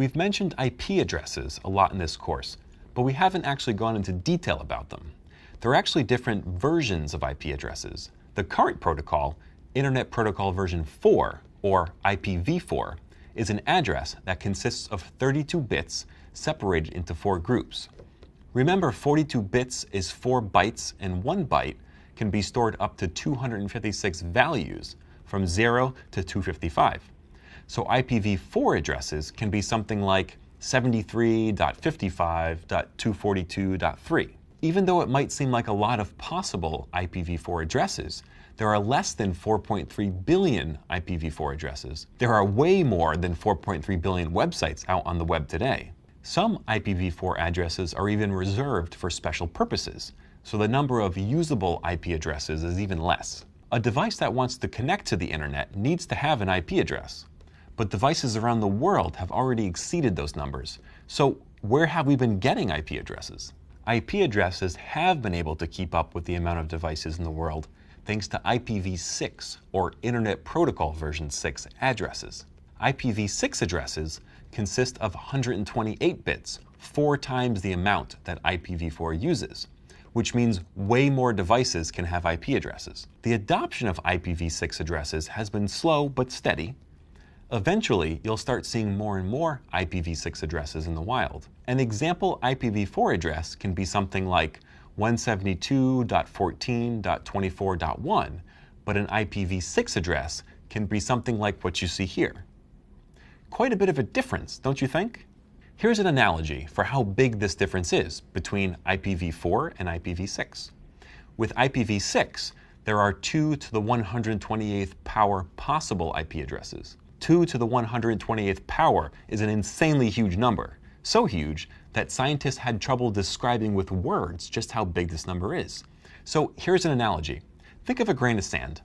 We've mentioned IP addresses a lot in this course, but we haven't actually gone into detail about them. There are actually different versions of IP addresses. The current protocol, Internet Protocol version 4, or IPv4, is an address that consists of 32 bits separated into four groups. Remember, 42 bits is 4 bytes, and 1 byte can be stored up to 256 values from 0 to 255. So IPv4 addresses can be something like 73.55.242.3. Even though it might seem like a lot of possible IPv4 addresses, there are less than 4.3 billion IPv4 addresses. There are way more than 4.3 billion websites out on the web today. Some IPv4 addresses are even reserved for special purposes, so the number of usable IP addresses is even less. A device that wants to connect to the internet needs to have an IP address but devices around the world have already exceeded those numbers. So where have we been getting IP addresses? IP addresses have been able to keep up with the amount of devices in the world thanks to IPv6 or Internet Protocol version 6 addresses. IPv6 addresses consist of 128 bits, four times the amount that IPv4 uses, which means way more devices can have IP addresses. The adoption of IPv6 addresses has been slow but steady, Eventually, you'll start seeing more and more IPv6 addresses in the wild. An example IPv4 address can be something like 172.14.24.1, but an IPv6 address can be something like what you see here. Quite a bit of a difference, don't you think? Here's an analogy for how big this difference is between IPv4 and IPv6. With IPv6, there are 2 to the 128th power possible IP addresses. 2 to the 128th power is an insanely huge number. So huge that scientists had trouble describing with words just how big this number is. So here's an analogy. Think of a grain of sand.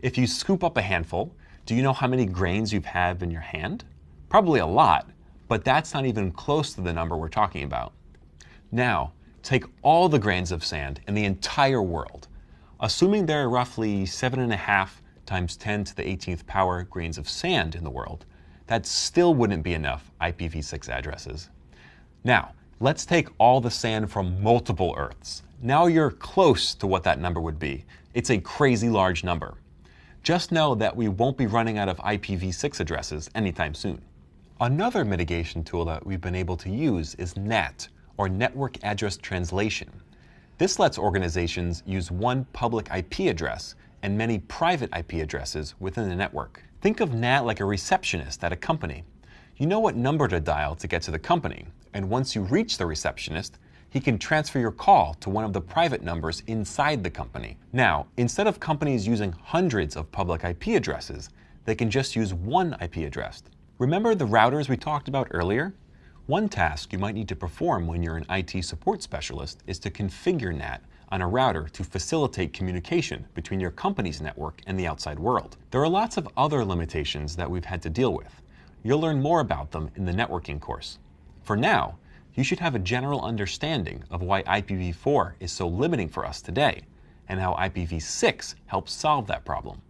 If you scoop up a handful, do you know how many grains you have in your hand? Probably a lot, but that's not even close to the number we're talking about. Now, take all the grains of sand in the entire world, assuming there are roughly seven and a half times 10 to the 18th power grains of sand in the world, that still wouldn't be enough IPv6 addresses. Now, let's take all the sand from multiple Earths. Now you're close to what that number would be. It's a crazy large number. Just know that we won't be running out of IPv6 addresses anytime soon. Another mitigation tool that we've been able to use is NAT, or Network Address Translation. This lets organizations use one public IP address and many private IP addresses within the network. Think of NAT like a receptionist at a company. You know what number to dial to get to the company, and once you reach the receptionist, he can transfer your call to one of the private numbers inside the company. Now, instead of companies using hundreds of public IP addresses, they can just use one IP address. Remember the routers we talked about earlier? One task you might need to perform when you're an IT support specialist is to configure NAT on a router to facilitate communication between your company's network and the outside world. There are lots of other limitations that we've had to deal with. You'll learn more about them in the networking course. For now, you should have a general understanding of why IPv4 is so limiting for us today and how IPv6 helps solve that problem.